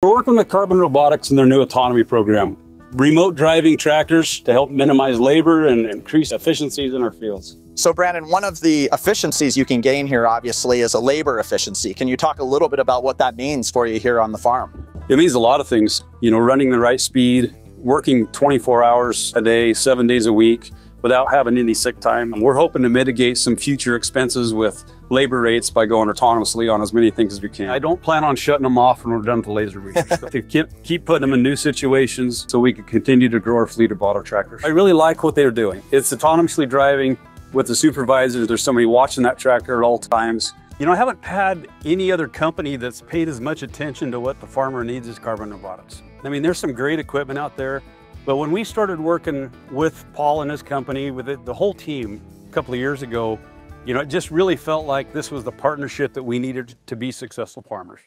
We're working with Carbon Robotics and their new autonomy program. Remote driving tractors to help minimize labor and increase efficiencies in our fields. So Brandon, one of the efficiencies you can gain here obviously is a labor efficiency. Can you talk a little bit about what that means for you here on the farm? It means a lot of things, you know, running the right speed, working 24 hours a day, seven days a week without having any sick time. And we're hoping to mitigate some future expenses with labor rates by going autonomously on as many things as we can. I don't plan on shutting them off when we're done with the LaserWeeders. to keep, keep putting them in new situations so we can continue to grow our fleet of AutoTractors. I really like what they're doing. It's autonomously driving with the supervisors. There's somebody watching that tracker at all times. You know, I haven't had any other company that's paid as much attention to what the farmer needs as Carbon Robotics. I mean, there's some great equipment out there, but when we started working with Paul and his company, with it, the whole team a couple of years ago, you know, it just really felt like this was the partnership that we needed to be successful farmers.